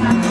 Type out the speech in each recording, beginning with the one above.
Thank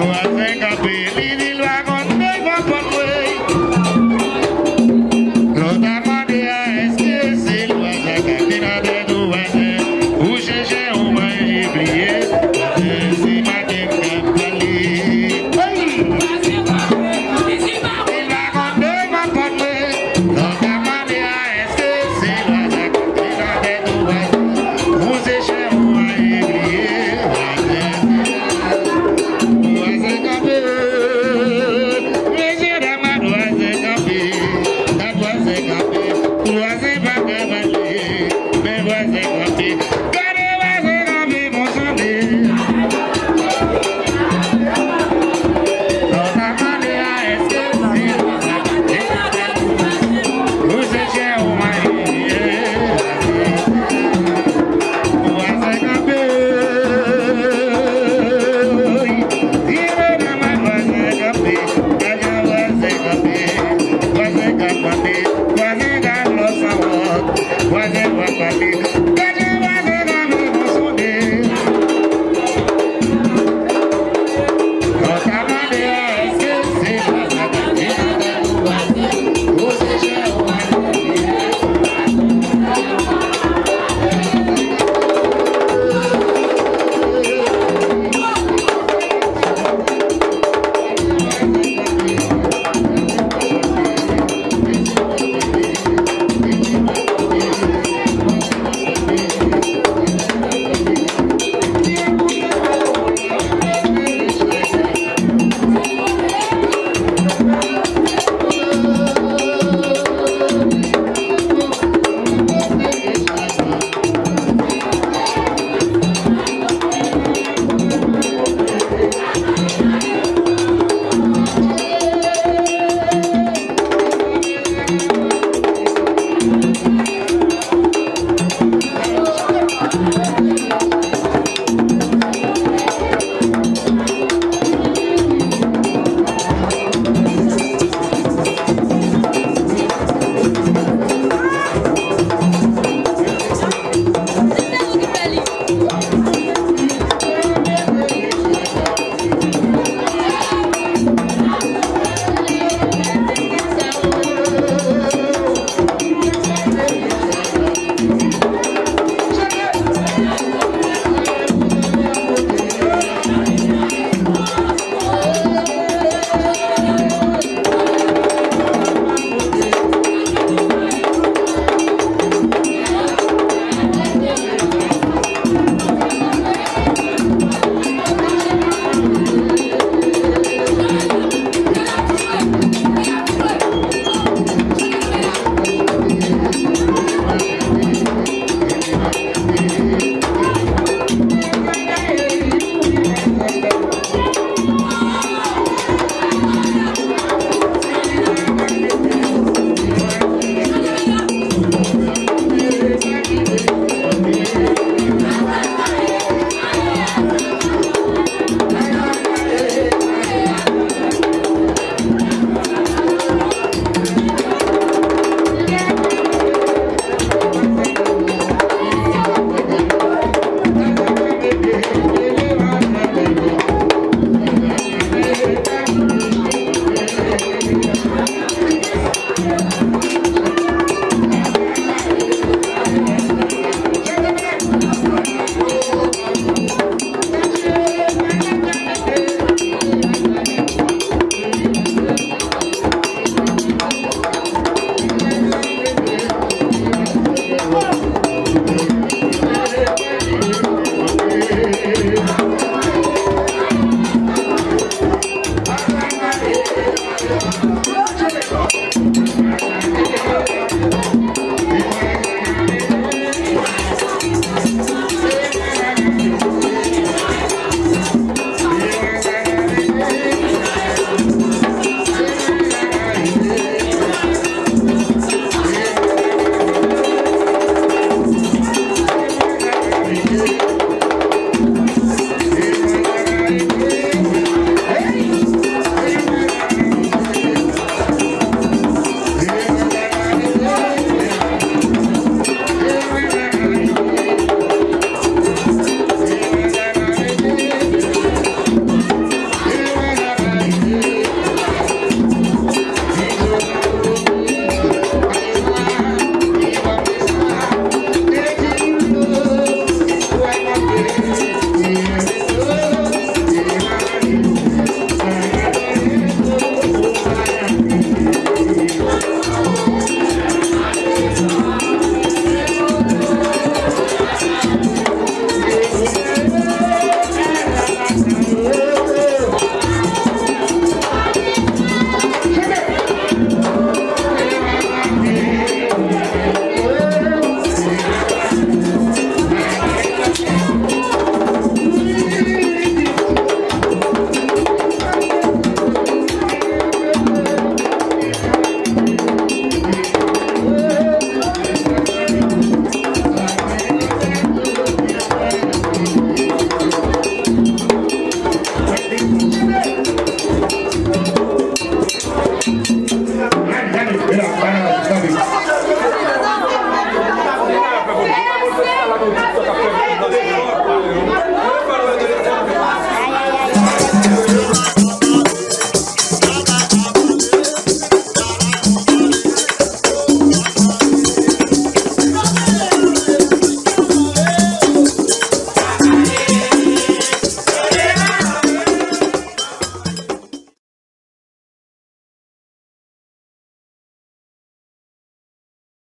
Do I think I believe?